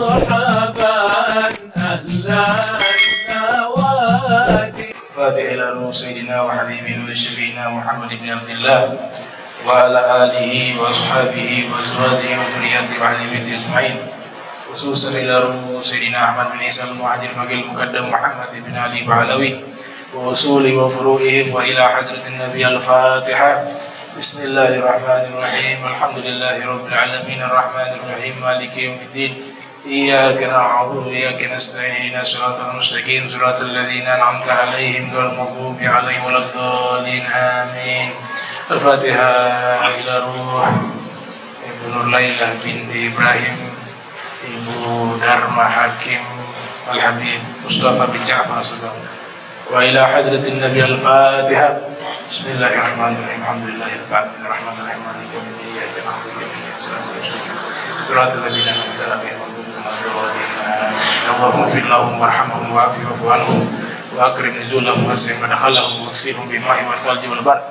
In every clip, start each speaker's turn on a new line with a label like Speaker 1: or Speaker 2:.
Speaker 1: مرحبا أهلا
Speaker 2: فاتح إلى نور سيدنا وحبيبنا وشفينا محمد بن عبد الله وعلى آله وأصحابه وأزواجه وذريته وأهل بيته أجمعين. خصوصا إلى روح سيدنا أحمد بن عيسى بن معاذ الفقيه المقدم محمد بن علي بعلوي وأصول وفروعهم وإلى حضرة النبي الفاتحة. بسم الله الرحمن الرحيم. الحمد لله رب العالمين. الرحمن الرحيم. مالك يوم الدين. إياك نعبد وإياك نستعين اهدنا الصراط المستقيم صراط الذين أنعمت عليهم غير المغضوب عليهم ولا الضالين آمين. الفاتحة إلى روح Nur Lailah binti Ibrahim Ibu Dharma Hakim Al-Habib Mustafa bin Ja'far Sedang وإلى حضرة النبي الفاتحة. بسم الله الرحمن الرحيم الحمد لله رب العالمين الرحمن الرحيم مالك يوم الدين إياك نعبد وإياك نستعين صراط الذين أنعمت عليهم اللهم اغفر لهم وارحمهم وعافهم واعف عنهم وأكرم نزولهم واسع مدخلهم واكسرهم بالماء والثلج والبرد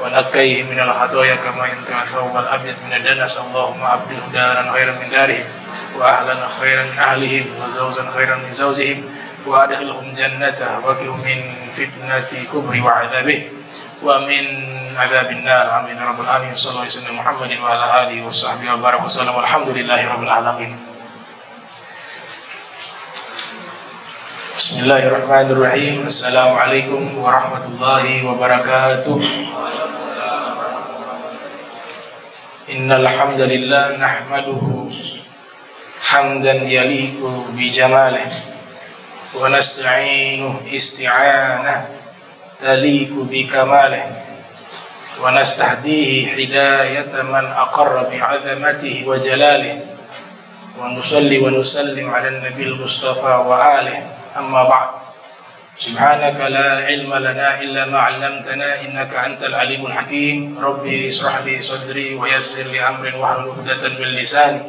Speaker 2: ونقيهم من الخطايا كما ينقى الثوب الأبيض من الدنس. اللهم أبدلهم دارا خيرا من دارهم وأهلا خيرا من أهلهم وزوجا خيرا من زوجهم وأدخلهم جنته وقهم من فتنة كبر وعذابه ومن عذاب النار. آمين يا رب العالمين. صلى الله عليه وسلم. محمد وعلى آله وصحبه وبارك وسلم. والحمد لله رب العالمين. Bismillahirrahmanirrahim. Assalamualaikum warahmatullahi wabarakatuh. Innal hamdalillah nahmaduhu hamdan yaliku bi jamalihi wa nasta'inuhu isti'ana taliku bi kamalihi wa nastahdihi hidayata man aqarra bi 'azamatihi wa jalalihi wa nusalli wa nusallim 'ala an-nabiyil mustafa wa alihi أما بعد. سبحانك لا علم لنا إلا ما علمتنا إنك أنت العليم الحكيم. ربي اشرح لي صدري ويسر لي أمري واحلل عقدة من لساني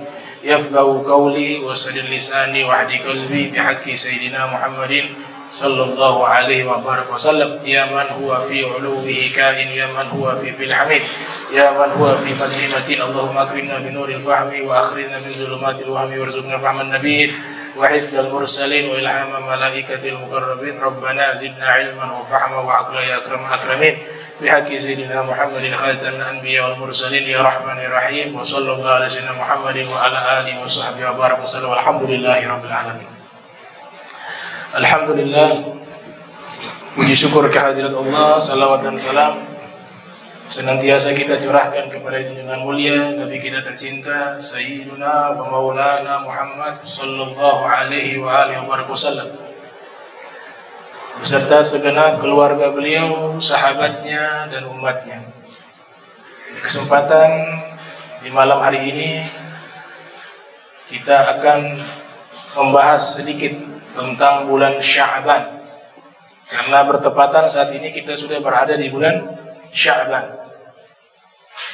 Speaker 2: يفقه قولي وسر لساني واهدي قلبي بحق سيدنا محمد صلى الله عليه وبارك وسلم. يا من هو في علوه كائن يا من هو في في الحميد يا من هو في مدينة اللهم أكرمنا بنور الفهم وأخرجنا من ظلمات الوهم وارزقنا فهم النبيين. وحفظ المرسلين وإلهام ملائكة المقربين. ربنا زدنا علما وفهما وعقلا يا أكرم الأكرمين. بحق سيدنا محمد خاتم الأنبياء والمرسلين. يا رحمن يا رحيم. وصلى الله على سيدنا محمد وعلى آله وصحبه وبارك وسلم. والحمد لله رب العالمين. Alhamdulillah. Puji syukur kehadirat Allah Salawat dan salam Senantiasa kita curahkan kepada junjungan mulia Nabi kita tercinta Sayyiduna wa maulana Muhammad Sallallahu alaihi wa alihi wa wasallam. Beserta segenap keluarga beliau Sahabatnya dan umatnya. Kesempatan Di malam hari ini Kita akan Membahas sedikit tentang bulan Sya'ban. Karena bertepatan saat ini kita sudah berada di bulan Sya'ban.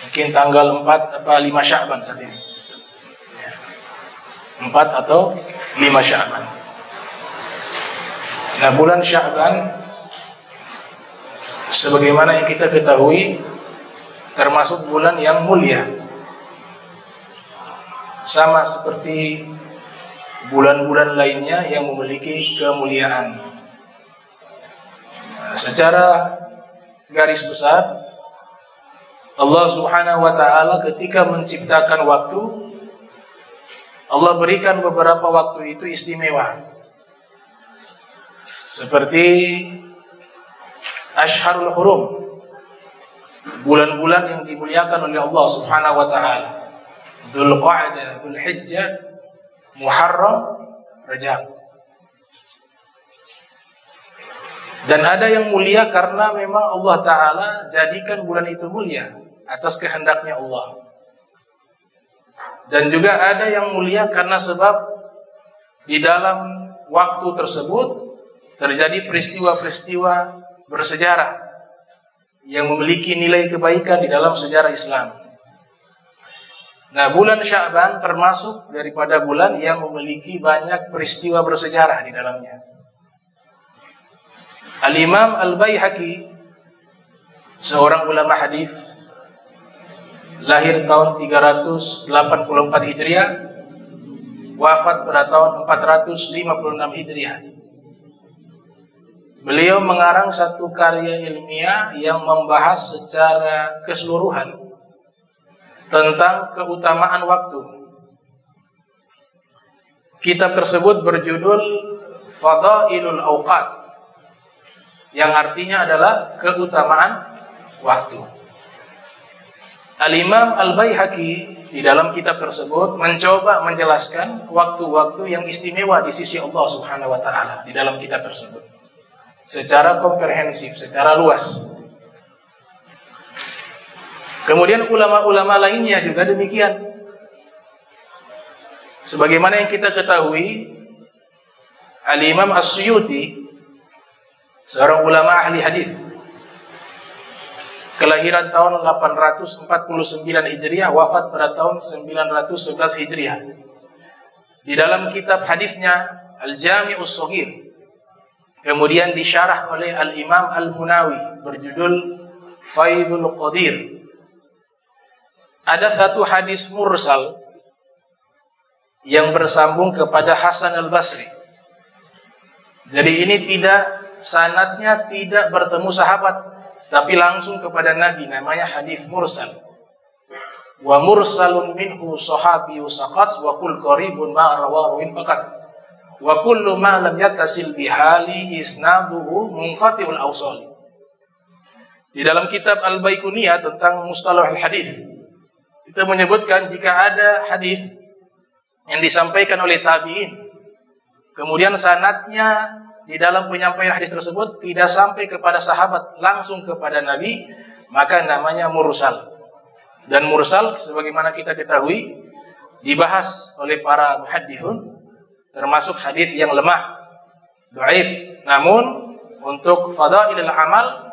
Speaker 2: Mungkin tanggal 4 apa 5 Sya'ban saat ini. 4 atau 5 Sya'ban. Nah, bulan Sya'ban sebagaimana yang kita ketahui termasuk bulan yang mulia. Sama seperti bulan-bulan lainnya yang memiliki kemuliaan. Nah, secara garis besar Allah Subhanahu wa taala ketika menciptakan waktu Allah berikan beberapa waktu itu istimewa. Seperti Ashharul Hurum. Bulan-bulan yang dimuliakan oleh Allah Subhanahu wa taala. Dzulqa'dah, Dzulhijjah, Muharram, Rajab. Dan ada yang mulia karena memang Allah Ta'ala jadikan bulan itu mulia atas kehendaknya Allah. Dan juga ada yang mulia karena sebab di dalam waktu tersebut terjadi peristiwa-peristiwa bersejarah yang memiliki nilai kebaikan di dalam sejarah Islam. Nah, bulan Sya'ban termasuk daripada bulan yang memiliki banyak peristiwa bersejarah di dalamnya. Al-Imam Al-Baihaqi seorang ulama hadis lahir tahun 384 Hijriah wafat pada tahun 456 Hijriah. Beliau mengarang satu karya ilmiah yang membahas secara keseluruhan tentang keutamaan waktu. Kitab tersebut berjudul Fadailul Awqat yang artinya adalah keutamaan waktu. Al-Imam Al-Baihaqi di dalam kitab tersebut mencoba menjelaskan waktu-waktu yang istimewa di sisi Allah Subhanahu wa taala di dalam kitab tersebut secara komprehensif, secara luas. Kemudian ulama-ulama lainnya juga demikian. Sebagaimana yang kita ketahui, Al-Imam As-Suyuti seorang ulama ahli hadis kelahiran tahun 849 Hijriah, wafat pada tahun 911 Hijriah. Di dalam kitab hadisnya Al-Jami'us Shaghir Kemudian disyarah oleh Al-Imam Al-Munawi berjudul Faidul Qadir. Ada satu hadis mursal yang bersambung kepada Hasan Al-Basri. Jadi ini tidak sanatnya tidak bertemu sahabat tapi langsung kepada Nabi namanya hadis mursal. Wa mursalun minhu sahabi saqat wa kul qaribun ma rawahun faqat wa kullu ma lam yattasil bihali isnaduhu munqati'ul awsal. Di dalam kitab Al-Baikuniyah tentang mustalah al-hadis itu menyebutkan jika ada hadis yang disampaikan oleh tabi'in kemudian sanatnya di dalam penyampaian hadis tersebut tidak sampai kepada sahabat langsung kepada Nabi maka namanya mursal. Dan mursal sebagaimana kita ketahui dibahas oleh para muhaddisun termasuk hadis yang lemah, dhaif. Namun untuk fadailul amal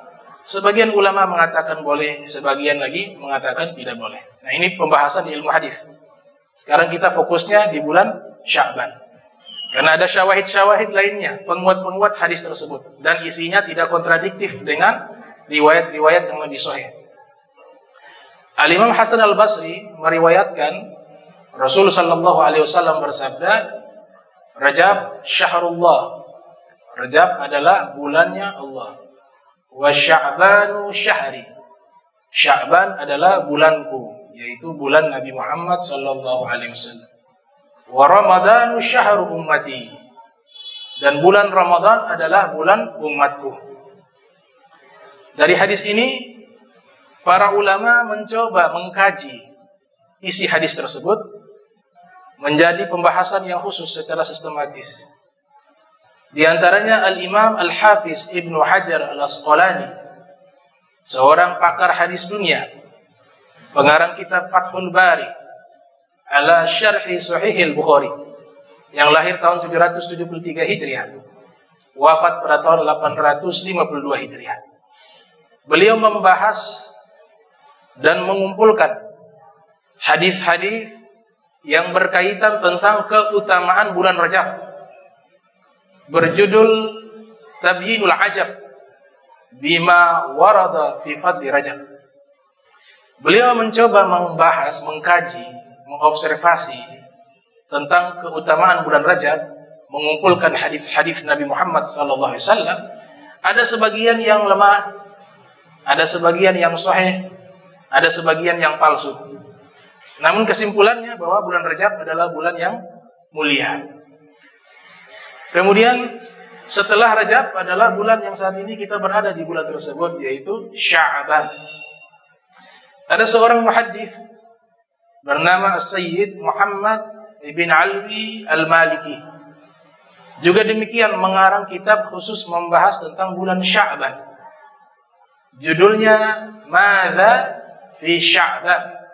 Speaker 2: sebagian ulama mengatakan boleh, sebagian lagi mengatakan tidak boleh. Nah, ini pembahasan ilmu hadis. Sekarang kita fokusnya di bulan Sya'ban. Karena ada syawahid-syawahid lainnya, penguat-penguat hadis tersebut dan isinya tidak kontradiktif dengan riwayat-riwayat yang lebih sahih. Al-Imam Hasan Al-Basri meriwayatkan Rasul sallallahu alaihi wasallam bersabda, Rajab syahrullah. Rajab adalah bulannya Allah. Wa sya'banu syahri. Sya'ban adalah bulanku, yaitu bulan Nabi Muhammad sallallahu alaihi wasallam. Wa ramadanu syahru ummati. Dan bulan Ramadan adalah bulan umatku. Dari hadis ini para ulama mencoba mengkaji isi hadis tersebut menjadi pembahasan yang khusus secara sistematis. Di antaranya Al-Imam Al-Hafiz Ibnu Hajar Al-Asqalani, seorang pakar hadis dunia, pengarang kitab Fathul Bari ala Syarhi Sahih Al-Bukhari yang lahir tahun 773 Hijriah, wafat pada tahun 852 Hijriah. Beliau membahas dan mengumpulkan hadis-hadis yang berkaitan tentang keutamaan bulan Rajab berjudul Tabyinul Ajab bima warada fi fadli. Beliau mencoba membahas, mengkaji, mengobservasi tentang keutamaan bulan Rajab, mengumpulkan hadis-hadis Nabi Muhammad wasallam. Ada sebagian yang lemah, ada sebagian yang sahih, ada sebagian yang palsu. Namun kesimpulannya bahwa bulan Rajab adalah bulan yang mulia. Kemudian setelah Rajab adalah bulan yang saat ini kita berada di bulan tersebut yaitu Sya'ban. Ada seorang muhaddis bernama Sayyid Muhammad ibn Alwi Al-Maliki. Juga demikian mengarang kitab khusus membahas tentang bulan Sya'ban. Judulnya Madza fi Sya'ban.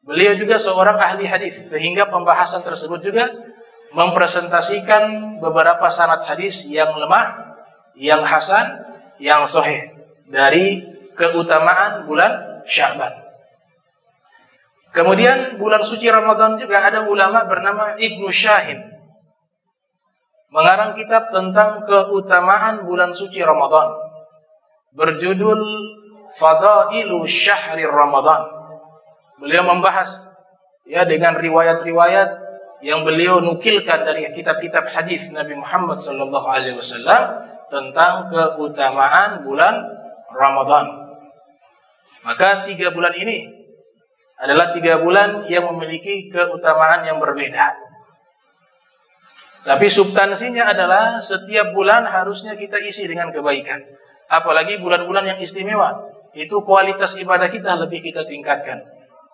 Speaker 2: Beliau juga seorang ahli hadis sehingga pembahasan tersebut juga mempresentasikan beberapa sanad hadis yang lemah, yang hasan, yang sahih dari keutamaan bulan Sya'ban. Kemudian bulan suci Ramadan juga ada ulama bernama Ibnu Syahin. Mengarang kitab tentang keutamaan bulan suci Ramadan. Berjudul Fadailu Syahri Ramadan. Beliau membahas ya dengan riwayat-riwayat yang beliau nukilkan dari kitab-kitab hadis Nabi Muhammad sallallahu alaihi wasallam tentang keutamaan bulan Ramadan. Maka tiga bulan ini adalah tiga bulan yang memiliki keutamaan yang berbeda. Tapi substansinya adalah setiap bulan harusnya kita isi dengan kebaikan. Apalagi bulan-bulan yang istimewa. Itu kualitas ibadah kita lebih kita tingkatkan.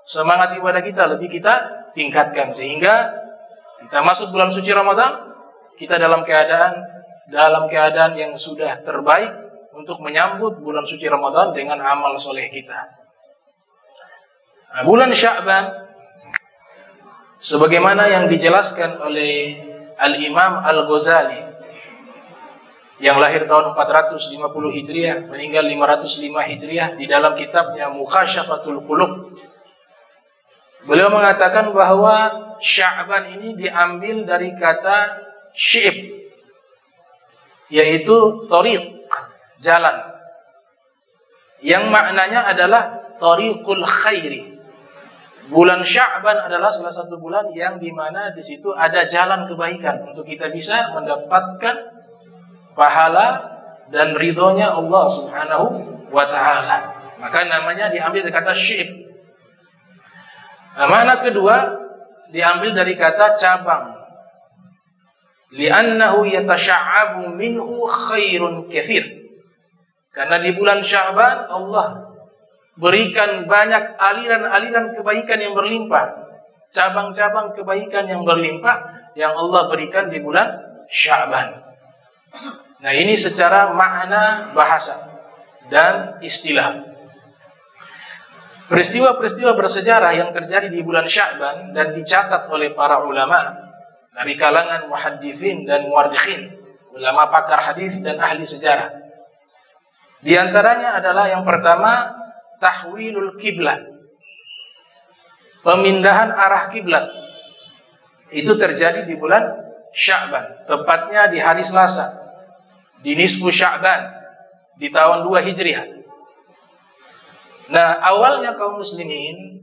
Speaker 2: Semangat ibadah kita lebih kita tingkatkan. Sehingga kita masuk bulan suci Ramadan, kita dalam keadaan dalam keadaan yang sudah terbaik untuk menyambut bulan suci Ramadan dengan amal soleh kita. Nah, bulan Sya'ban sebagaimana yang dijelaskan oleh Al-Imam Al-Ghazali yang lahir tahun 450 Hijriah, meninggal 505 Hijriah di dalam kitabnya Mukhasyafatul Qulub. Beliau mengatakan bahwa Sya'ban ini diambil dari kata syi'ib yaitu tariq, jalan. Yang maknanya adalah tariqul khairi, Bulan Sya'ban adalah salah satu bulan yang di mana di situ ada jalan kebaikan untuk kita bisa mendapatkan pahala dan ridhonya Allah Subhanahu wa taala. Maka namanya diambil dari kata syib. Nah, mana kedua diambil dari kata cabang. Li'annahu yatasha'abu minhu khairun kathir. Karena di bulan Sya'ban Allah berikan banyak aliran-aliran kebaikan yang berlimpah, cabang-cabang kebaikan yang berlimpah yang Allah berikan di bulan Sya'ban. Nah, ini secara makna bahasa dan istilah. Peristiwa-peristiwa bersejarah yang terjadi di bulan Sya'ban dan dicatat oleh para ulama dari kalangan muhaddithin dan muarrikhin, ulama pakar hadis dan ahli sejarah. Di antaranya adalah yang pertama tahwilul kiblat. Pemindahan arah kiblat. Itu terjadi di bulan Sya'ban, tepatnya di hari Selasa. Di nisfu Sya'ban di tahun 2 Hijriah. Nah, awalnya kaum muslimin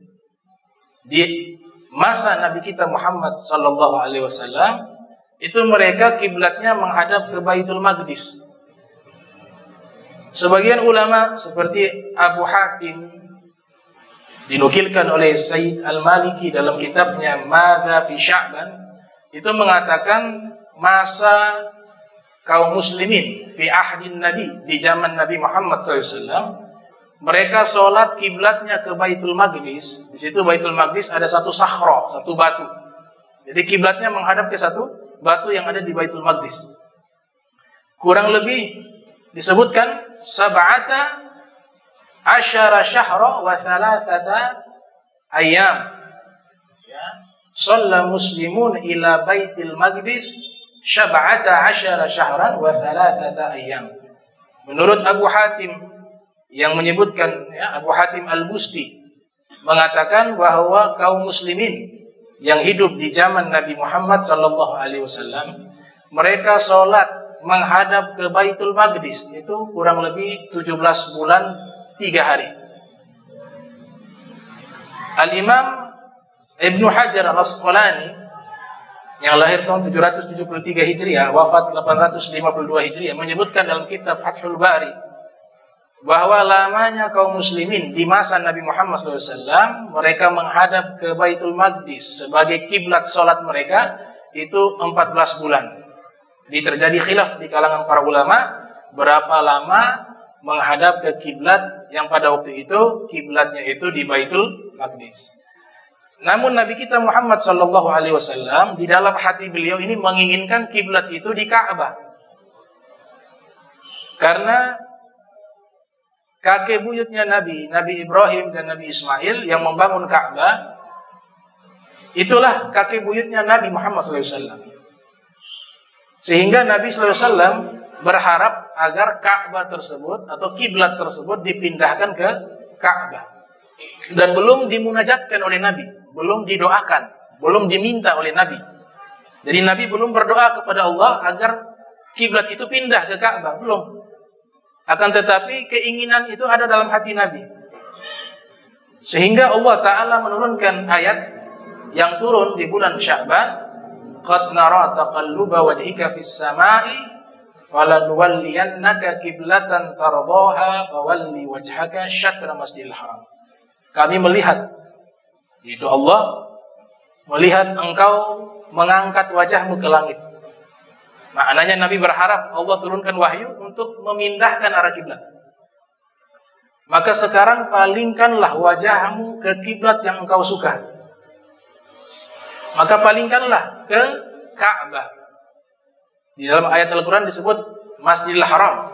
Speaker 2: di masa Nabi kita Muhammad sallallahu alaihi wasallam itu mereka kiblatnya menghadap ke Baitul Maqdis. Sebagian ulama seperti Abu Hatim dinukilkan oleh Sayyid Al-Maliki dalam kitabnya Madza fi Sya'ban itu mengatakan masa kaum muslimin fi ahdin Nabi di zaman Nabi Muhammad SAW mereka sholat kiblatnya ke Baitul Maqdis. Di situ Baitul Maqdis ada satu sahro satu batu. Jadi kiblatnya menghadap ke satu batu yang ada di Baitul Maqdis. Kurang lebih disebutkan sab'ata asyara syahra wa thalathata ayam ya. Shalla muslimun ila baitil maqdis sab'ata asyara syahran wa thalathata ayam menurut Abu Hatim yang menyebutkan ya Abu Hatim Al-Busti mengatakan bahwa kaum muslimin yang hidup di zaman Nabi Muhammad sallallahu alaihi wasallam mereka sholat menghadap ke Baitul Maqdis itu kurang lebih 17 bulan 3 hari. Al-Imam Ibnu Hajar Al-Asqalani yang lahir tahun 773 Hijriah, wafat 852 Hijriah menyebutkan dalam kitab Fathul Bari bahwa lamanya kaum muslimin di masa Nabi Muhammad SAW mereka menghadap ke Baitul Maqdis sebagai kiblat salat mereka itu 14 bulan. Jadi terjadi khilaf di kalangan para ulama berapa lama menghadap ke kiblat yang pada waktu itu kiblatnya itu di Baitul Maqdis. Namun Nabi kita Muhammad Shallallahu Alaihi Wasallam di dalam hati beliau ini menginginkan kiblat itu di Ka'bah. Karena kakek buyutnya Nabi, Nabi Ibrahim dan Nabi Ismail yang membangun Ka'bah, itulah kakek buyutnya Nabi Muhammad SAW. Sehingga Nabi SAW berharap agar Ka'bah tersebut atau kiblat tersebut dipindahkan ke Ka'bah. Dan belum dimunajatkan oleh Nabi, belum didoakan, belum diminta oleh Nabi. Jadi Nabi belum berdoa kepada Allah agar kiblat itu pindah ke Ka'bah, belum. Akan tetapi keinginan itu ada dalam hati Nabi. Sehingga Allah Ta'ala menurunkan ayat yang turun di bulan Sya'ban qad nara taqalluba wajhika fis sama'i falanuwalliyannaka kiblatan tardaha fawalli wajhaka syatra masjidil haram kami melihat itu Allah melihat engkau mengangkat wajahmu ke langit maknanya Nabi berharap Allah turunkan wahyu untuk memindahkan arah kiblat maka sekarang palingkanlah wajahmu ke kiblat yang engkau suka maka palingkanlah ke Ka'bah. Di dalam ayat Al-Quran disebut Masjidil Haram.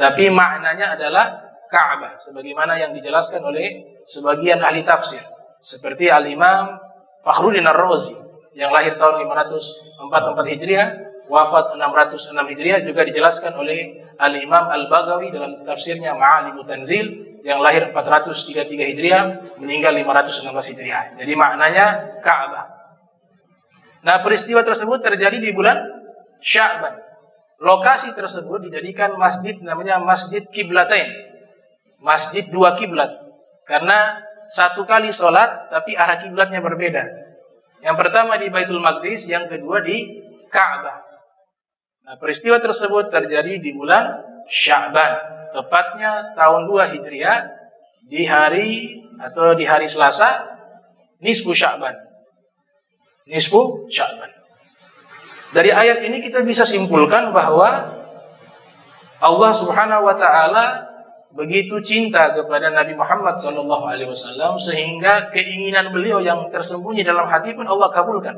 Speaker 2: Tapi maknanya adalah Ka'bah. Sebagaimana yang dijelaskan oleh sebagian ahli tafsir. Seperti Al-Imam Fakhruddin Ar-Razi. Yang lahir tahun 544 Hijriah. Wafat 606 Hijriah. Juga dijelaskan oleh Al-Imam Al-Bagawi dalam tafsirnya Ma'alimu Tanzil. Yang lahir 433 Hijriah. Meninggal 516 Hijriah. Jadi maknanya Ka'bah. Nah peristiwa tersebut terjadi di bulan Sya'ban. Lokasi tersebut dijadikan masjid namanya Masjid Kiblatain. Masjid dua kiblat. Karena satu kali sholat tapi arah kiblatnya berbeda. Yang pertama di Baitul Maqdis, yang kedua di Ka'bah. Nah, peristiwa tersebut terjadi di bulan Sya'ban. Tepatnya tahun 2 Hijriah di hari atau di hari Selasa nisfu Sya'ban nisfu Sya'ban. Dari ayat ini kita bisa simpulkan bahwa Allah Subhanahu wa taala begitu cinta kepada Nabi Muhammad sallallahu alaihi wasallam sehingga keinginan beliau yang tersembunyi dalam hati pun Allah kabulkan.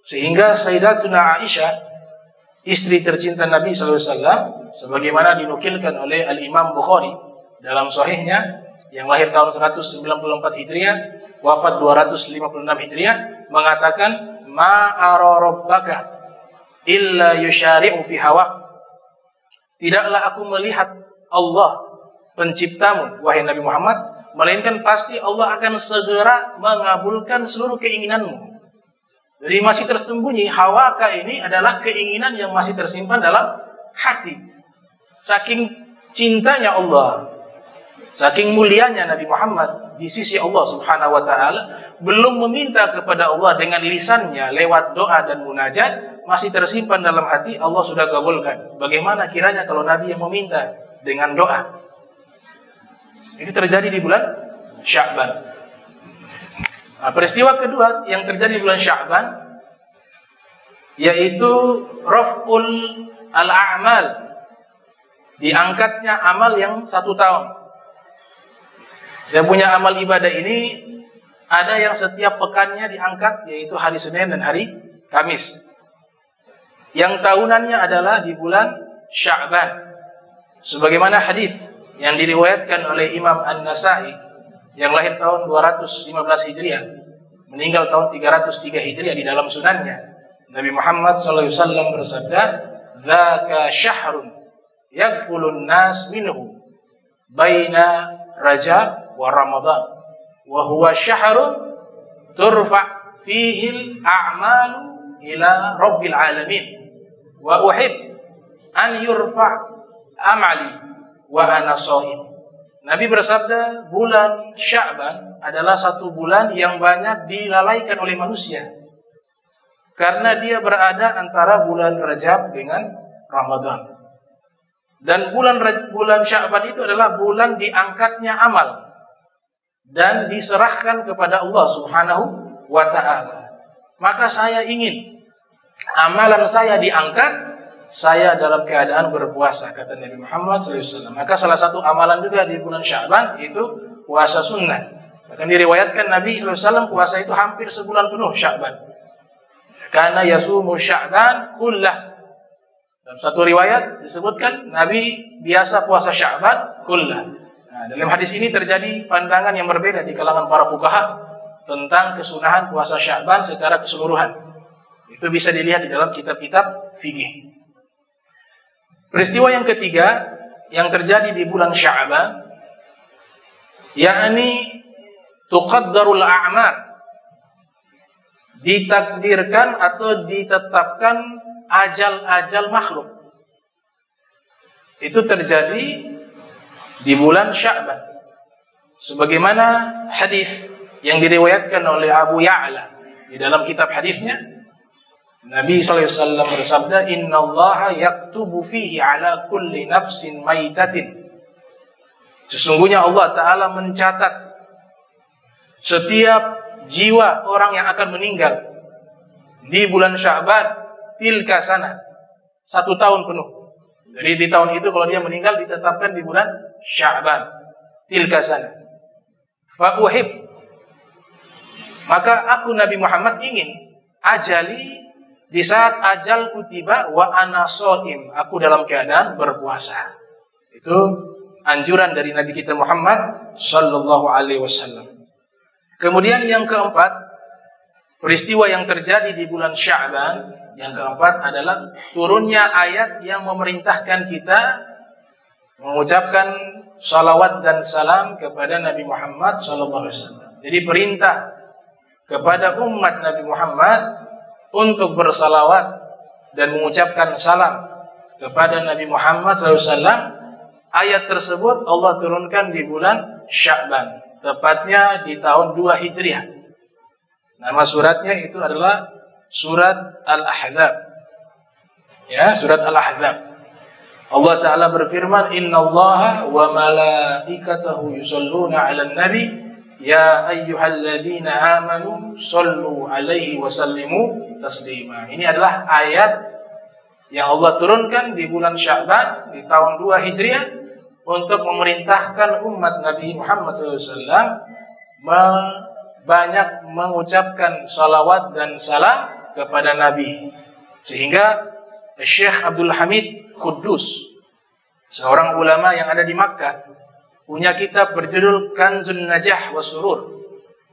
Speaker 2: Sehingga Sayyidatuna Aisyah istri tercinta Nabi wasallam sebagaimana dinukilkan oleh Al-Imam Bukhari dalam sahihnya yang lahir tahun 194 Hijriah wafat 256 Hijriah mengatakan ma rabbaka illa yusyari'u fi hawa. Tidaklah aku melihat Allah penciptamu wahai Nabi Muhammad melainkan pasti Allah akan segera mengabulkan seluruh keinginanmu jadi masih tersembunyi hawaka ini adalah keinginan yang masih tersimpan dalam hati saking cintanya Allah Saking mulianya Nabi Muhammad di sisi Allah Subhanahu wa taala belum meminta kepada Allah dengan lisannya lewat doa dan munajat masih tersimpan dalam hati Allah sudah kabulkan. Bagaimana kiranya kalau Nabi yang meminta dengan doa? Itu terjadi di bulan Sya'ban. Nah, peristiwa kedua yang terjadi di bulan Sya'ban yaitu raf'ul al-a'mal diangkatnya amal yang satu tahun yang punya amal ibadah ini ada yang setiap pekannya diangkat yaitu hari Senin dan hari Kamis. Yang tahunannya adalah di bulan Sya'ban. Sebagaimana hadis yang diriwayatkan oleh Imam An-Nasai yang lahir tahun 215 Hijriah, meninggal tahun 303 Hijriah di dalam sunannya. Nabi Muhammad SAW bersabda, "Dzaka syahrun yaghfulun nas minhu baina Rajab wa Ramadan wa huwa syahrun turfa fihi al-a'malu ila rabbil alamin wa uhib an yurfa amali wa ana Nabi bersabda bulan Sya'ban adalah satu bulan yang banyak dilalaikan oleh manusia karena dia berada antara bulan Rajab dengan Ramadan. Dan bulan bulan Sya'ban itu adalah bulan diangkatnya amal dan diserahkan kepada Allah Subhanahu wa taala. Maka saya ingin amalan saya diangkat saya dalam keadaan berpuasa kata Nabi Muhammad SAW. Maka salah satu amalan juga di bulan Syaban itu puasa sunnah. Bahkan diriwayatkan Nabi SAW puasa itu hampir sebulan penuh Syaban. Karena yasumu Syaban kullah. Dalam satu riwayat disebutkan Nabi biasa puasa Syaban kullah. Nah, dalam hadis ini terjadi pandangan yang berbeda di kalangan para fukaha tentang kesunahan puasa Sya'ban secara keseluruhan. Itu bisa dilihat di dalam kitab-kitab fikih. Peristiwa yang ketiga yang terjadi di bulan Sya'ban yakni tuqaddarul a'mar ditakdirkan atau ditetapkan ajal-ajal makhluk. Itu terjadi di bulan Sya'ban. Sebagaimana hadis yang diriwayatkan oleh Abu Ya'la di dalam kitab hadisnya Nabi SAW bersabda, Inna Allah yaktubu fihi ala kulli nafsin maitatin. Sesungguhnya Allah Ta'ala mencatat setiap jiwa orang yang akan meninggal di bulan Syaban tilka sana satu tahun penuh. Jadi di tahun itu kalau dia meninggal ditetapkan di bulan Syaban tilka sana. Fa'uhib maka aku Nabi Muhammad ingin ajali di saat ajalku tiba wa ana soim aku dalam keadaan berpuasa. Itu anjuran dari Nabi kita Muhammad sallallahu alaihi wasallam. Kemudian yang keempat, peristiwa yang terjadi di bulan Sya'ban yang keempat adalah turunnya ayat yang memerintahkan kita mengucapkan salawat dan salam kepada Nabi Muhammad sallallahu alaihi wasallam. Jadi perintah kepada umat Nabi Muhammad untuk bersalawat dan mengucapkan salam kepada Nabi Muhammad SAW. Ayat tersebut Allah turunkan di bulan Sya'ban, tepatnya di tahun 2 Hijriah. Nama suratnya itu adalah surat Al-Ahzab. Ya, surat Al-Ahzab. Allah Ta'ala berfirman, Inna Allah wa malaikatahu yusalluna ala nabi Ya ayyuhalladzina amanu sallu alaihi wasallimu taslima. Ini adalah ayat yang Allah turunkan di bulan Sya'ban di tahun 2 Hijriah untuk memerintahkan umat Nabi Muhammad SAW banyak mengucapkan salawat dan salam kepada Nabi. Sehingga Syekh Abdul Hamid Kudus, seorang ulama yang ada di Makkah, punya kitab berjudul Kanzun Najah wa Surur.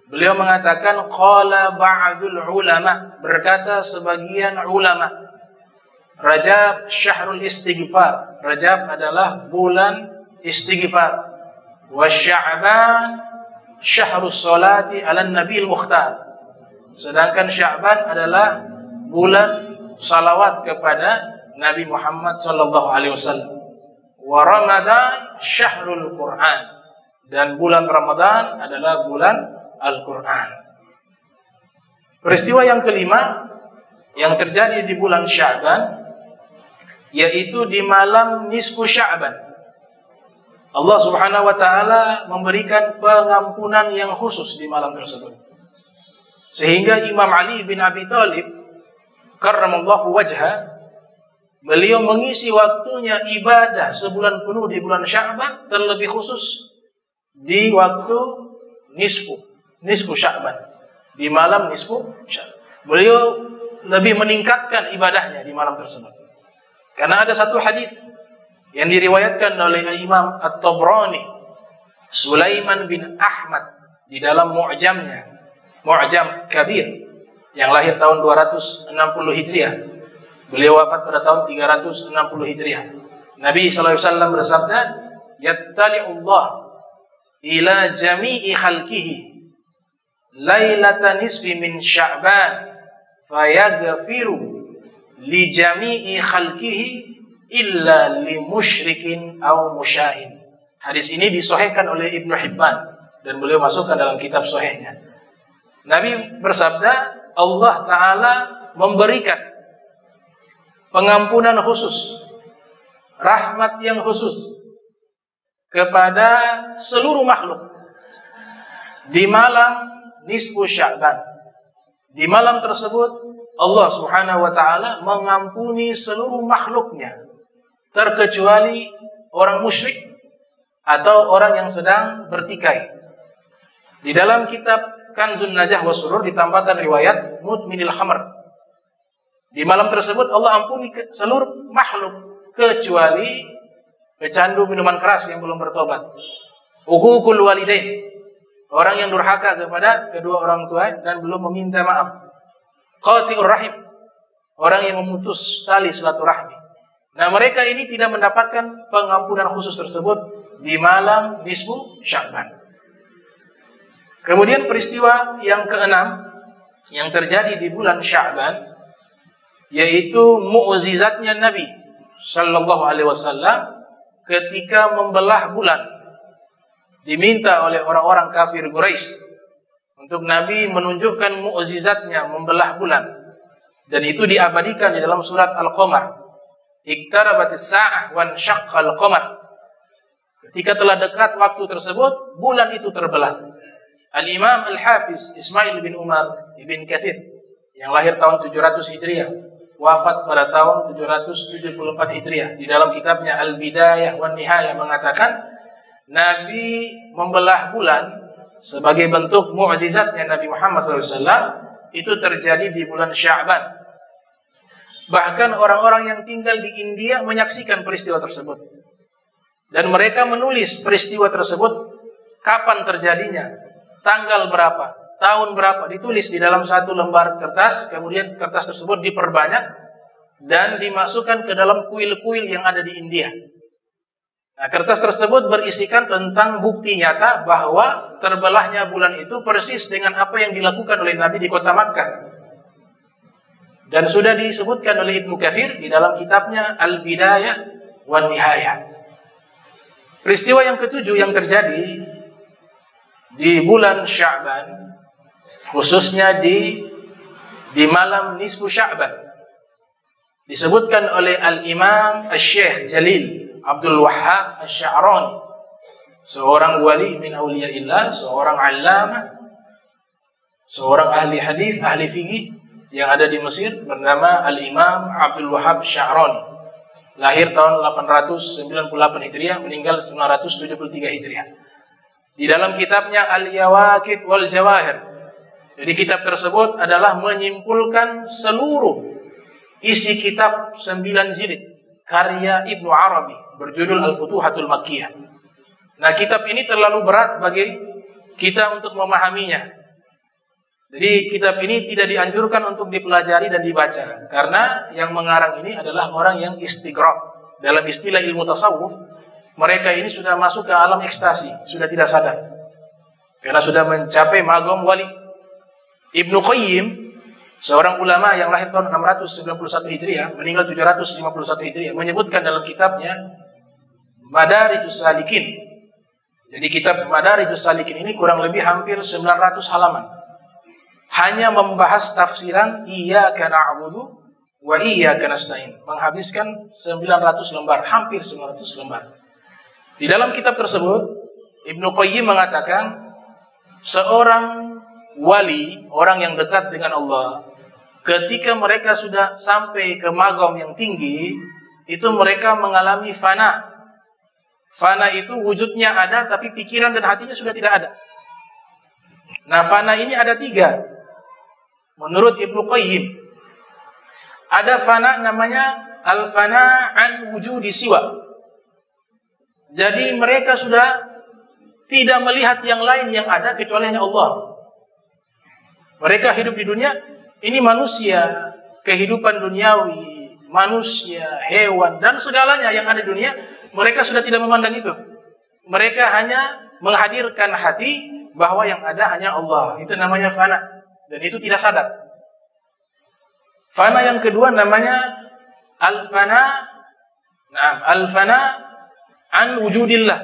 Speaker 2: Beliau mengatakan qala ba'dul ulama berkata sebagian ulama Rajab syahrul istighfar. Rajab adalah bulan istighfar. Wa Sya'ban syahrus salati ala nabil mukhtar. Sedangkan Sya'ban adalah bulan salawat kepada Nabi Muhammad sallallahu alaihi wasallam wa Ramadan syahrul Quran dan bulan Ramadan adalah bulan Al-Quran. Peristiwa yang kelima yang terjadi di bulan Sya'ban yaitu di malam nisfu Sya'ban. Allah Subhanahu wa taala memberikan pengampunan yang khusus di malam tersebut. Sehingga Imam Ali bin Abi Thalib karramallahu wajha Beliau mengisi waktunya ibadah sebulan penuh di bulan Sya'ban terlebih khusus di waktu nisfu, nisfu Sya'ban. Di malam nisfu Sya'ban. Beliau lebih meningkatkan ibadahnya di malam tersebut. Karena ada satu hadis yang diriwayatkan oleh Imam At-Tabrani Sulaiman bin Ahmad di dalam Mu'jamnya, Mu'jam Kabir yang lahir tahun 260 Hijriah Beliau wafat pada tahun 360 Hijriah. Nabi SAW bersabda, Allah ila jami'i khalqihi lailata nisfi min sya'ban fayaghfiru li jami'i khalqihi illa li musyrikin au musyahin. Hadis ini disohhikan oleh Ibnu Hibban dan beliau masukkan dalam kitab sohehnya. Nabi bersabda, Allah Ta'ala memberikan pengampunan khusus, rahmat yang khusus kepada seluruh makhluk di malam nisfu Sya'ban. Di malam tersebut Allah Subhanahu wa taala mengampuni seluruh makhluknya terkecuali orang musyrik atau orang yang sedang bertikai. Di dalam kitab Kanzun Najah wa Surur ditambahkan riwayat mudminil khamr di malam tersebut Allah ampuni seluruh makhluk kecuali pecandu minuman keras yang belum bertobat. Ukukul walidain. Orang yang durhaka kepada kedua orang tua dan belum meminta maaf. Qati'ur rahim. Orang yang memutus tali silaturahmi. Nah mereka ini tidak mendapatkan pengampunan khusus tersebut di malam nisfu Sya'ban. Kemudian peristiwa yang keenam yang terjadi di bulan Sya'ban yaitu mukjizatnya Nabi Shallallahu Alaihi Wasallam ketika membelah bulan diminta oleh orang-orang kafir Quraisy untuk Nabi menunjukkan mukjizatnya membelah bulan Dan itu diabadikan di dalam surat Al-Qamar. Iktarabatis sa'ah wan syaqqal qamar. Ketika telah dekat waktu tersebut, bulan itu terbelah. Al-Imam Al-Hafiz Ismail bin Umar bin Kathir yang lahir tahun 700 Hijriah, wafat pada tahun 774 Hijriah. Di dalam kitabnya Al-Bidayah wan Nihayah mengatakan Nabi membelah bulan sebagai bentuk mukjizatnya Nabi Muhammad SAW itu terjadi di bulan Sya'ban. Bahkan orang-orang yang tinggal di India menyaksikan peristiwa tersebut. Dan mereka menulis peristiwa tersebut kapan terjadinya, tanggal berapa, tahun berapa, ditulis di dalam satu lembar kertas, kemudian kertas tersebut diperbanyak dan dimasukkan ke dalam kuil-kuil yang ada di India. Nah, kertas tersebut berisikan tentang bukti nyata bahwa terbelahnya bulan itu persis dengan apa yang dilakukan oleh Nabi di kota Makkah. Dan sudah disebutkan oleh Ibnu Kathir di dalam kitabnya Al-Bidayah wan Nihayah. Peristiwa yang ketujuh yang terjadi di bulan Sya'ban khususnya di di malam nisfu Sya'ban disebutkan oleh Al-Imam Asy-Syaikh Jalil Abdul Wahhab Asy-Sya'rani seorang wali min auliyaillah, seorang allamah, seorang ahli hadis, ahli fikih yang ada di Mesir bernama Al-Imam Abdul Wahhab Sya'rani. Lahir tahun 898 Hijriah, meninggal 973 Hijriah. Di dalam kitabnya Al-Yawakid wal Jawahir. Jadi kitab tersebut adalah menyimpulkan seluruh isi kitab 9 jilid karya Ibnu Arabi berjudul Al-Futuhatul Makkiyah. Nah, kitab ini terlalu berat bagi kita untuk memahaminya. Jadi kitab ini tidak dianjurkan untuk dipelajari dan dibaca karena yang mengarang ini adalah orang yang istighraq. Dalam istilah ilmu tasawuf, mereka ini sudah masuk ke alam ekstasi, sudah tidak sadar. Karena sudah mencapai magom wali. Ibnu Qayyim, seorang ulama yang lahir tahun 691 Hijriah, meninggal 751 Hijriah, menyebutkan dalam kitabnya Madarijus Salikin. Jadi kitab Madarijus Salikin ini kurang lebih hampir 900 halaman. Hanya membahas tafsiran iya karena abudu wa karena nasta'in. Menghabiskan 900 lembar, hampir 900 lembar. Di dalam kitab tersebut, Ibnu Qayyim mengatakan seorang wali, orang yang dekat dengan Allah, ketika mereka sudah sampai ke magom yang tinggi, itu mereka mengalami fana, Fana itu wujudnya ada, tapi pikiran dan hatinya sudah tidak ada. Nah, fana ini ada tiga. Menurut Ibnu Qayyim, ada fana namanya al-fana an wujudi siwa. Jadi mereka sudah tidak melihat yang lain yang ada kecuali hanya Allah. Mereka hidup di dunia, ini manusia, kehidupan duniawi, manusia, hewan, dan segalanya yang ada di dunia mereka sudah tidak memandang itu. Mereka hanya menghadirkan hati bahwa yang ada hanya Allah. Itu namanya fana. Dan itu tidak sadar. Fana yang kedua namanya al-fana nah, al-fana an wujudillah.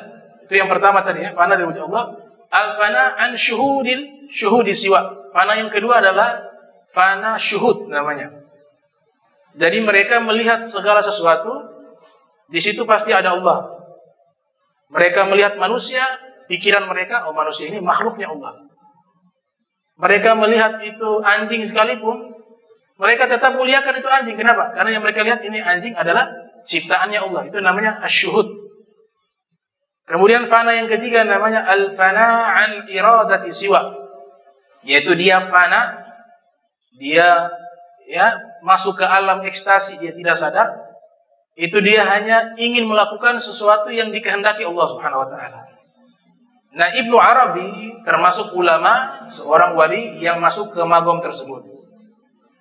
Speaker 2: Itu yang pertama tadi ya, fana dari wujud Allah. Al-fana an syuhudil syuhudi siwa. Fana yang kedua adalah fana syuhud namanya. Jadi mereka melihat segala sesuatu di situ pasti ada Allah. Mereka melihat manusia, pikiran mereka, oh manusia ini makhluknya Allah. Mereka melihat itu anjing sekalipun, mereka tetap muliakan itu anjing. Kenapa? Karena yang mereka lihat ini anjing adalah ciptaannya Allah. Itu namanya asyuhud. Kemudian fana yang ketiga namanya al-fana an iradati siwa. Yaitu dia fana, dia ya masuk ke alam ekstasi, dia tidak sadar, itu dia hanya ingin melakukan sesuatu yang dikehendaki Allah Subhanahu wa taala. Nah, Ibnu Arabi termasuk ulama seorang wali yang masuk ke magom tersebut.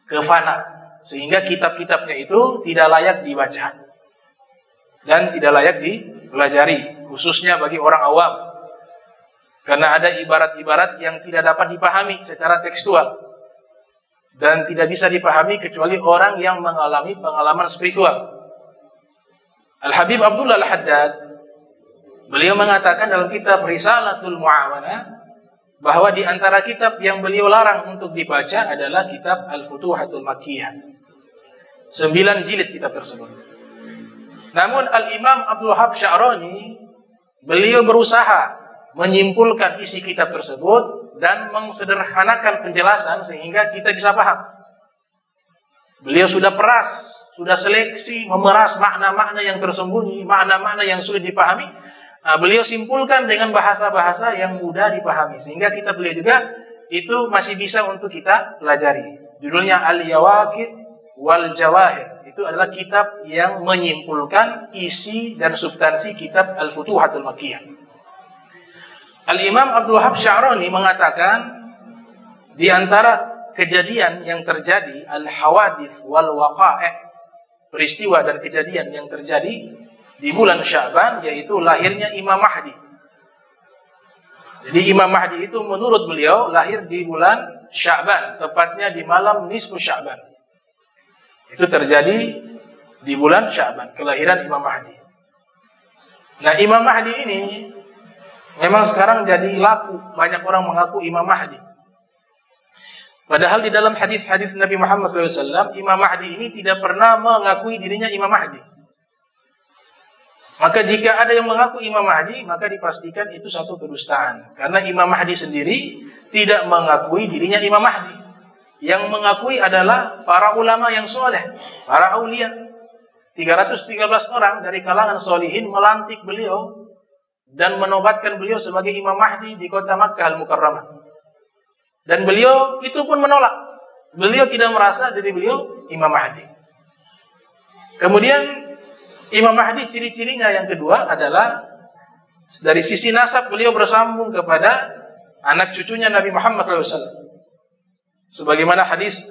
Speaker 2: Ke fana sehingga kitab-kitabnya itu tidak layak dibaca dan tidak layak dipelajari khususnya bagi orang awam. Karena ada ibarat-ibarat yang tidak dapat dipahami secara tekstual dan tidak bisa dipahami kecuali orang yang mengalami pengalaman spiritual. Al-Habib Abdullah Al-Haddad beliau mengatakan dalam kitab Risalatul Muawana bahwa di antara kitab yang beliau larang untuk dibaca adalah kitab Al-Futuhatul Makkiyah. Sembilan jilid kitab tersebut. Namun Al-Imam Abdul Wahab beliau berusaha menyimpulkan isi kitab tersebut dan mengsederhanakan penjelasan sehingga kita bisa paham. Beliau sudah peras, sudah seleksi, memeras makna-makna yang tersembunyi, makna-makna yang sulit dipahami. Nah, beliau simpulkan dengan bahasa-bahasa yang mudah dipahami sehingga kita beliau juga itu masih bisa untuk kita pelajari. Judulnya Al-Yawakid wal Jawahir. Itu adalah kitab yang menyimpulkan isi dan substansi kitab Al-Futuhatul Makkiyah. Al-Imam Abdul Wahab Sya'rani mengatakan di antara kejadian yang terjadi al-hawadith wal waqa'i' peristiwa dan kejadian yang terjadi di bulan Sya'ban yaitu lahirnya Imam Mahdi. Jadi Imam Mahdi itu menurut beliau lahir di bulan Sya'ban, tepatnya di malam nisfu Sya'ban. Itu terjadi di bulan Sya'ban, kelahiran Imam Mahdi. Nah, Imam Mahdi ini memang sekarang jadi laku, banyak orang mengaku Imam Mahdi. Padahal di dalam hadis-hadis Nabi Muhammad SAW, Imam Mahdi ini tidak pernah mengakui dirinya Imam Mahdi. Maka jika ada yang mengaku Imam Mahdi, maka dipastikan itu satu kedustaan. Karena Imam Mahdi sendiri tidak mengakui dirinya Imam Mahdi. Yang mengakui adalah para ulama yang soleh, para aulia. 313 orang dari kalangan solihin melantik beliau dan menobatkan beliau sebagai Imam Mahdi di kota Makkah Al-Mukarramah. Dan beliau itu pun menolak. Beliau tidak merasa diri beliau Imam Mahdi. Kemudian Imam Mahdi ciri-cirinya yang kedua adalah dari sisi nasab beliau bersambung kepada anak cucunya Nabi Muhammad SAW. Sebagaimana hadis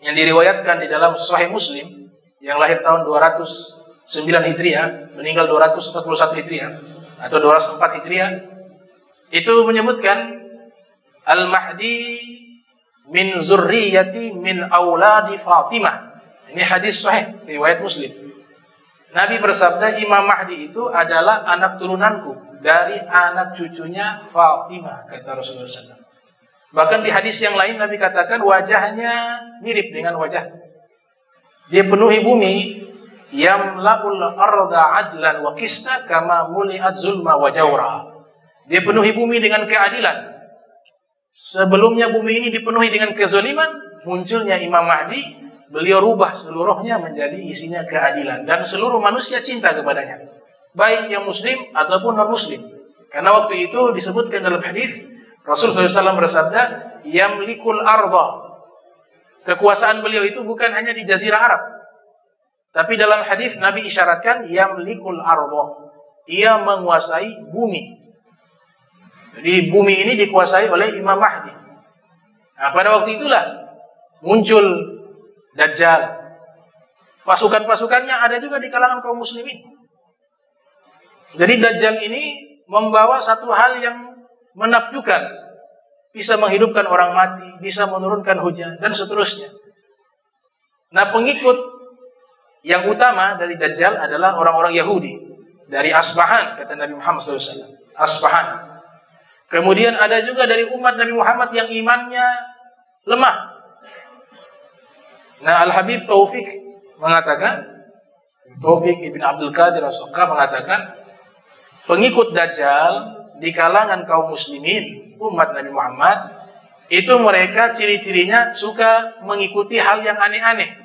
Speaker 2: yang diriwayatkan di dalam Sahih Muslim yang lahir tahun 209 Hijriah, meninggal 241 Hijriah atau 204 Hijriah, itu menyebutkan Al-Mahdi min zurriyati min auladi Fatimah. Ini hadis sahih riwayat Muslim. Nabi bersabda Imam Mahdi itu adalah anak turunanku dari anak cucunya Fatimah kata Rasulullah SAW. Bahkan di hadis yang lain Nabi katakan wajahnya mirip dengan wajah. Dia penuhi bumi yamlaul arda adlan wa qista kama muliat zulma wa jawra. Dia penuhi bumi dengan keadilan. Sebelumnya bumi ini dipenuhi dengan kezaliman, munculnya Imam Mahdi beliau rubah seluruhnya menjadi isinya keadilan dan seluruh manusia cinta kepadanya baik yang muslim ataupun non muslim karena waktu itu disebutkan dalam hadis Rasul SAW bersabda yamlikul arba kekuasaan beliau itu bukan hanya di jazirah Arab tapi dalam hadis Nabi isyaratkan yamlikul arba ia menguasai bumi jadi bumi ini dikuasai oleh Imam Mahdi nah, pada waktu itulah muncul Dajjal. Pasukan-pasukannya ada juga di kalangan kaum muslimin. Jadi Dajjal ini membawa satu hal yang menakjubkan. Bisa menghidupkan orang mati, bisa menurunkan hujan, dan seterusnya. Nah pengikut yang utama dari Dajjal adalah orang-orang Yahudi. Dari Asbahan, kata Nabi Muhammad SAW. Asbahan. Kemudian ada juga dari umat Nabi Muhammad yang imannya lemah. Nah Al-Habib Taufik mengatakan, Taufik Ibn Abdul Qadir as mengatakan, pengikut Dajjal di kalangan kaum muslimin, umat Nabi Muhammad, itu mereka ciri-cirinya suka mengikuti hal yang aneh-aneh.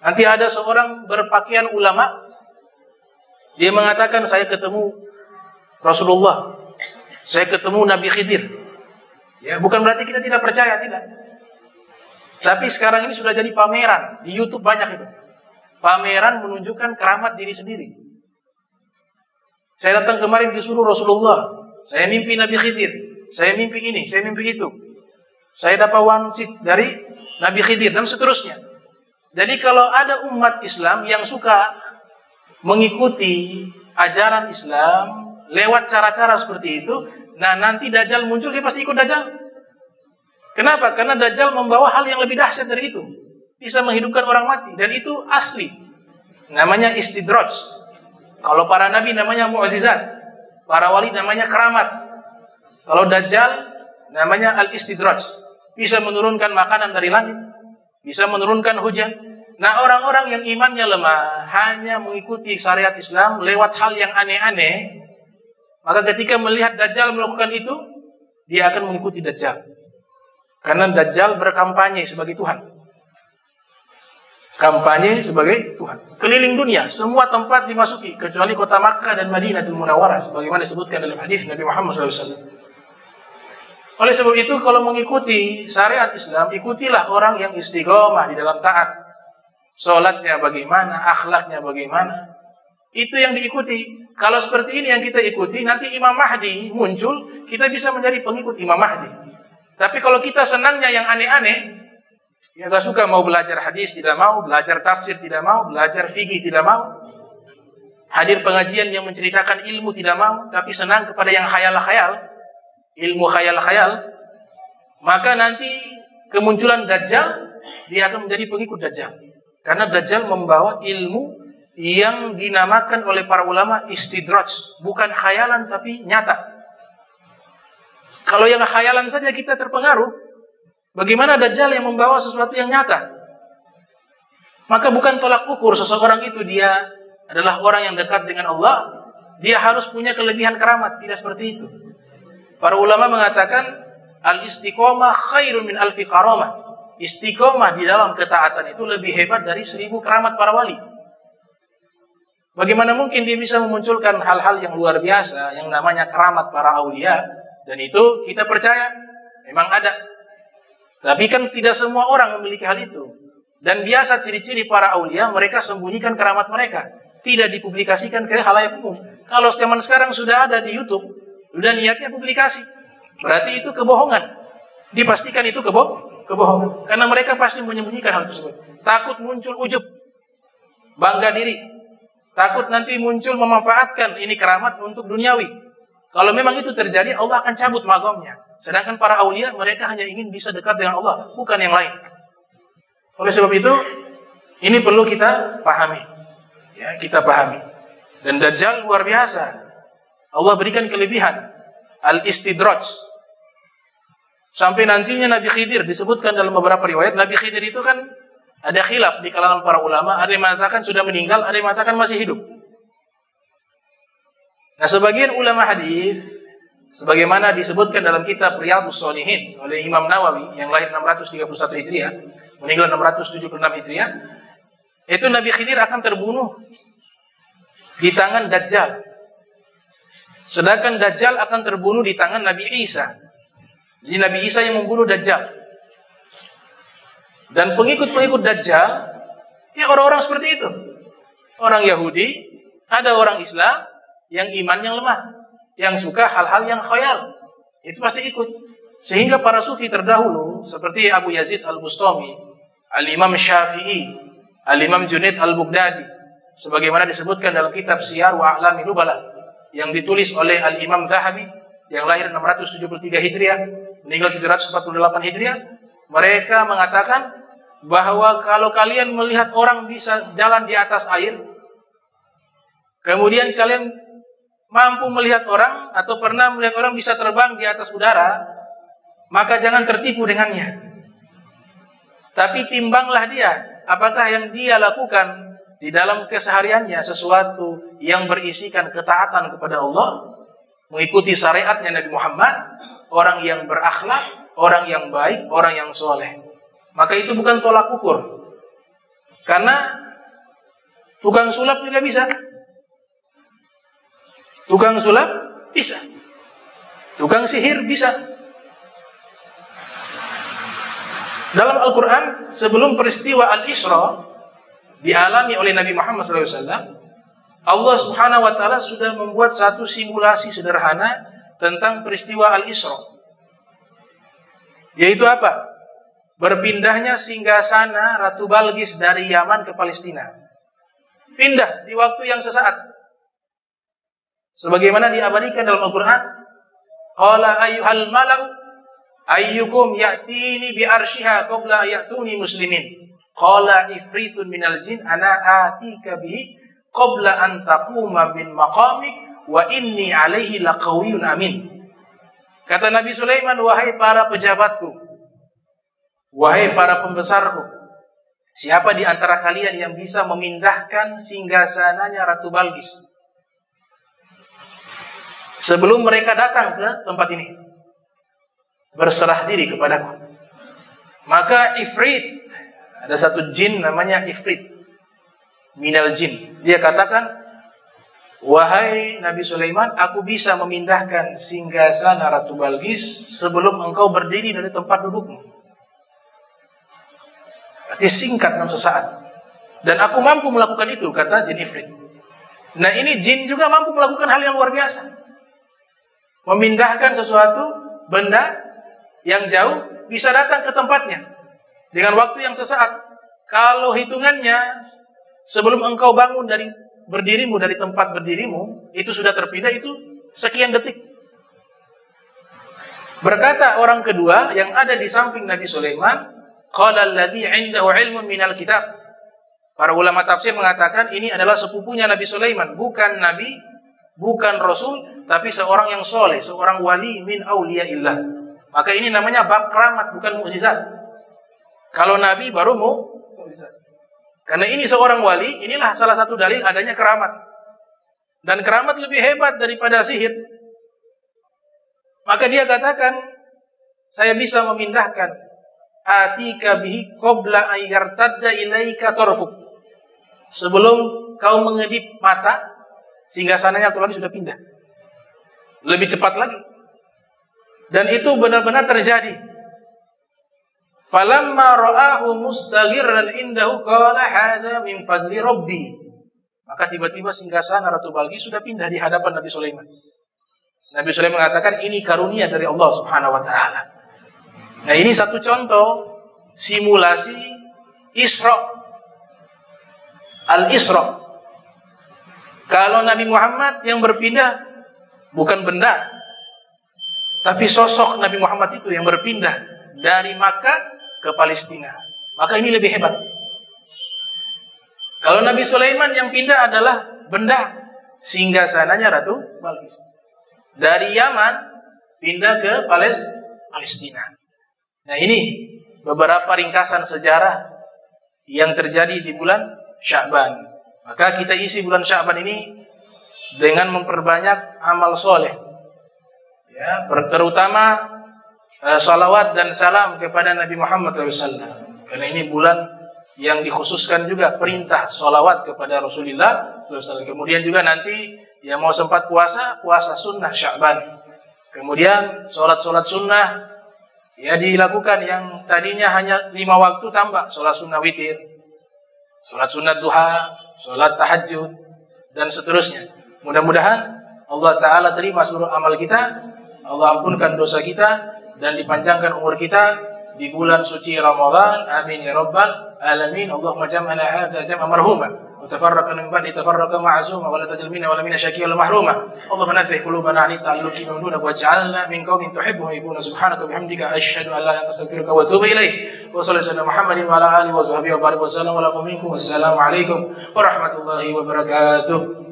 Speaker 2: Nanti ada seorang berpakaian ulama, dia mengatakan saya ketemu Rasulullah, saya ketemu Nabi Khidir. Ya, bukan berarti kita tidak percaya, tidak. Tapi sekarang ini sudah jadi pameran. Di YouTube banyak itu. Pameran menunjukkan keramat diri sendiri. Saya datang kemarin disuruh Rasulullah. Saya mimpi Nabi Khidir. Saya mimpi ini, saya mimpi itu. Saya dapat wansit dari Nabi Khidir dan seterusnya. Jadi kalau ada umat Islam yang suka mengikuti ajaran Islam lewat cara-cara seperti itu, nah nanti Dajjal muncul dia pasti ikut Dajjal. Kenapa? Karena Dajjal membawa hal yang lebih dahsyat dari itu. Bisa menghidupkan orang mati. Dan itu asli. Namanya istidraj. Kalau para nabi namanya mu'azizat. Para wali namanya keramat. Kalau Dajjal namanya al-istidraj. Bisa menurunkan makanan dari langit. Bisa menurunkan hujan. Nah orang-orang yang imannya lemah hanya mengikuti syariat Islam lewat hal yang aneh-aneh, maka ketika melihat Dajjal melakukan itu, dia akan mengikuti Dajjal. Karena Dajjal berkampanye sebagai Tuhan. Kampanye sebagai Tuhan. Keliling dunia, semua tempat dimasuki, kecuali kota Makkah dan Madinah Munawwarah, sebagaimana disebutkan dalam hadis Nabi Muhammad SAW. Oleh sebab itu, kalau mengikuti syariat Islam, ikutilah orang yang istiqomah di dalam taat Sholatnya bagaimana, akhlaknya bagaimana. Itu yang diikuti. Kalau seperti ini yang kita ikuti, nanti Imam Mahdi muncul, kita bisa menjadi pengikut Imam Mahdi. Tapi kalau kita senangnya yang aneh-aneh, ya gak suka mau belajar hadis, tidak mau, belajar tafsir, tidak mau, belajar fikih, tidak mau. Hadir pengajian yang menceritakan ilmu, tidak mau, tapi senang kepada yang khayal-khayal, ilmu khayal-khayal, maka nanti kemunculan Dajjal, dia akan menjadi pengikut Dajjal. Karena Dajjal membawa ilmu yang dinamakan oleh para ulama istidraj, bukan khayalan tapi nyata. Kalau yang khayalan saja kita terpengaruh, bagaimana Dajjal yang membawa sesuatu yang nyata? Maka bukan tolak ukur seseorang itu dia adalah orang yang dekat dengan Allah, dia harus punya kelebihan keramat, tidak seperti itu. Para ulama mengatakan al istiqomah khairun min alfi karamah istiqomah di dalam ketaatan itu lebih hebat dari seribu keramat para wali. Bagaimana mungkin dia bisa memunculkan hal-hal yang luar biasa yang namanya keramat para aulia dan itu kita percaya memang ada. Tapi kan tidak semua orang memiliki hal itu. Dan biasa ciri-ciri para aulia mereka sembunyikan keramat mereka, tidak dipublikasikan ke halayak umum. Kalau zaman sekarang sudah ada di YouTube, sudah niatnya publikasi, berarti itu kebohongan. Dipastikan itu kebohongan kebohongan. Karena mereka pasti menyembunyikan hal tersebut. Takut muncul ujub, bangga diri. Takut nanti muncul memanfaatkan ini keramat untuk duniawi. Kalau memang itu terjadi, Allah akan cabut magomnya. Sedangkan para aulia, mereka hanya ingin bisa dekat dengan Allah, bukan yang lain. Oleh sebab itu, ini perlu kita pahami. Ya, kita pahami. Dan Dajjal luar biasa. Allah berikan kelebihan. Al-istidraj Sampai nantinya Nabi Khidir disebutkan dalam beberapa riwayat Nabi Khidir itu kan ada khilaf di kalangan para ulama, ada yang mengatakan sudah meninggal, ada yang mengatakan masih hidup. Nah, sebagian ulama hadis sebagaimana disebutkan dalam kitab Riyadhus Shalihin oleh Imam Nawawi yang lahir 631 Hijriah, meninggal 676 Hijriah, itu Nabi Khidir akan terbunuh di tangan Dajjal. Sedangkan Dajjal akan terbunuh di tangan Nabi Isa. Jadi Nabi Isa yang membunuh Dajjal. Dan pengikut-pengikut Dajjal, ya orang-orang seperti itu. Orang Yahudi, ada orang Islam yang iman yang lemah, yang suka hal-hal yang khayal. Itu pasti ikut. Sehingga para sufi terdahulu, seperti Abu Yazid al-Bustami, Al-Imam Syafi'i, Al-Imam Junaid al-Bughdadi, sebagaimana disebutkan dalam kitab Siyar wa A'lami Nubala, yang ditulis oleh Al-Imam Zahabi, yang lahir 673 Hijriah, meninggal 748 Hijriah, mereka mengatakan bahwa kalau kalian melihat orang bisa jalan di atas air, kemudian kalian mampu melihat orang atau pernah melihat orang bisa terbang di atas udara, maka jangan tertipu dengannya. Tapi timbanglah dia, apakah yang dia lakukan di dalam kesehariannya sesuatu yang berisikan ketaatan kepada Allah mengikuti syariatnya Nabi Muhammad, orang yang berakhlak, orang yang baik, orang yang soleh. Maka itu bukan tolak ukur. Karena tukang sulap juga bisa. Tukang sulap bisa. Tukang sihir bisa. Dalam Al-Quran, sebelum peristiwa Al-Isra dialami oleh Nabi Muhammad SAW, Allah Subhanahu wa taala sudah membuat satu simulasi sederhana tentang peristiwa Al-Isra. Yaitu apa? Berpindahnya singgasana Ratu Balgis dari Yaman ke Palestina. Pindah di waktu yang sesaat. Sebagaimana diabadikan dalam Al-Qur'an, qala ayyuhal mala'u ayyukum ya'tini bi arsyiha qabla ya'tuni muslimin. Qala ifritun minal jin ana atika bihi qabla an taquma min maqamik wa inni alaihi laqawiyyun amin. Kata Nabi Sulaiman, wahai para pejabatku, wahai para pembesarku, Siapa di antara kalian yang bisa memindahkan singgasananya Ratu Balkis? Sebelum mereka datang ke tempat ini. Berserah diri kepadaku. Maka Ifrit, ada satu jin namanya Ifrit. Minal jin. Dia katakan, Wahai Nabi Sulaiman, aku bisa memindahkan singgasana Ratu Balkis sebelum engkau berdiri dari tempat dudukmu. Berarti singkat dan sesaat. Dan aku mampu melakukan itu, kata jin Ifrit. Nah ini jin juga mampu melakukan hal yang luar biasa. Memindahkan sesuatu, benda yang jauh, bisa datang ke tempatnya. Dengan waktu yang sesaat. Kalau hitungannya, sebelum engkau bangun dari berdirimu dari tempat berdirimu itu sudah terpindah itu sekian detik. Berkata orang kedua yang ada di samping Nabi Sulaiman, qala alladhi 'indahu 'ilmun minal kitab. Para ulama tafsir mengatakan ini adalah sepupunya Nabi Sulaiman, bukan nabi, bukan rasul, tapi seorang yang soleh, seorang wali min auliyaillah. Maka ini namanya bab keramat, bukan mukjizat. Kalau nabi baru mau mukjizat. Karena ini seorang wali, inilah salah satu dalil adanya keramat. Dan keramat lebih hebat daripada sihir. Maka dia katakan, saya bisa memindahkan atika bihi qabla ayyartadda ilaika torfuk. Sebelum kau mengedip mata, sehingga sananya lagi sudah pindah. Lebih cepat lagi. Dan itu benar-benar terjadi. Falamma ra'ahu mustaghirran indahu qala hadza min fadli rabbi. Maka tiba-tiba singgasana Ratu Balgi sudah pindah di hadapan Nabi Sulaiman. Nabi Sulaiman mengatakan ini karunia dari Allah Subhanahu wa taala. Nah, ini satu contoh simulasi Isra. Al-Isra. Kalau Nabi Muhammad yang berpindah bukan benda, tapi sosok Nabi Muhammad itu yang berpindah dari Makkah ke Palestina. Maka ini lebih hebat. Kalau Nabi Sulaiman yang pindah adalah benda sehingga sananya Ratu Balkis. Dari Yaman pindah ke Palestina. Nah ini beberapa ringkasan sejarah yang terjadi di bulan Sya'ban. Maka kita isi bulan Sya'ban ini dengan memperbanyak amal soleh. Ya, terutama uh, salawat dan salam kepada Nabi Muhammad SAW. Karena ini bulan yang dikhususkan juga perintah salawat kepada Rasulullah SAW. Kemudian juga nanti yang mau sempat puasa, puasa sunnah Sya'ban. Kemudian sholat-sholat sunnah ya dilakukan yang tadinya hanya lima waktu tambah sholat sunnah witir, sholat sunnah duha, sholat tahajud dan seterusnya. Mudah-mudahan Allah Taala terima seluruh amal kita, Allah ampunkan dosa kita, dan dipanjangkan umur kita di bulan suci Ramadan. Amin ya rabbal alamin. Allahumma jam'ana hadza jam'a marhuma. وتفرق من بعد تفرق معزوما ولا تجل منا ولا منا شكيا ولا محروما اللهم نفه قلوبنا عن التعلق ممنونا واجعلنا من قوم تحبهم يبون سبحانك وبحمدك اشهد ان لا اله الا انت استغفرك واتوب اليك وصلى على محمد وعلى اله وصحبه وبارك وسلم ولا منكم والسلام عليكم ورحمه الله وبركاته